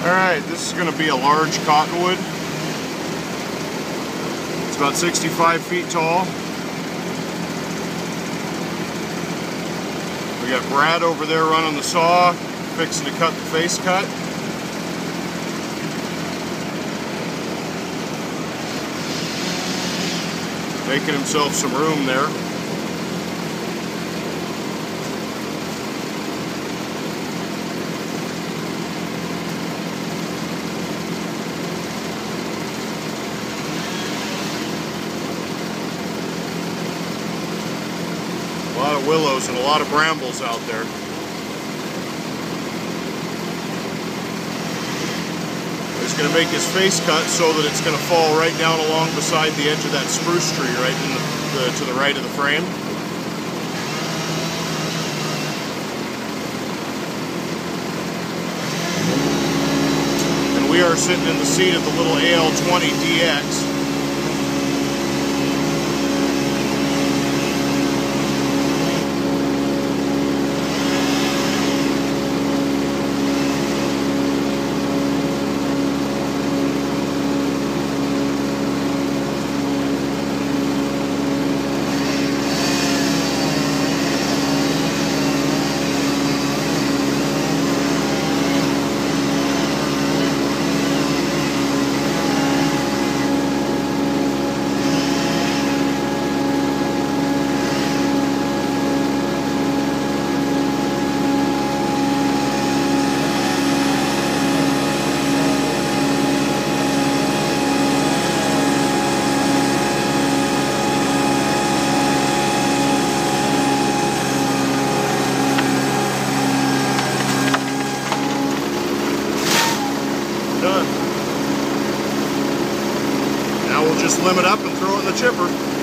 Alright, this is going to be a large cottonwood. It's about 65 feet tall. We got Brad over there running the saw, fixing to cut the face cut. Making himself some room there. A lot of willows and a lot of brambles out there. He's going to make his face cut so that it's going to fall right down along beside the edge of that spruce tree right in the, the, to the right of the frame. And we are sitting in the seat of the little AL20 done. Now we'll just limit up and throw it in the chipper.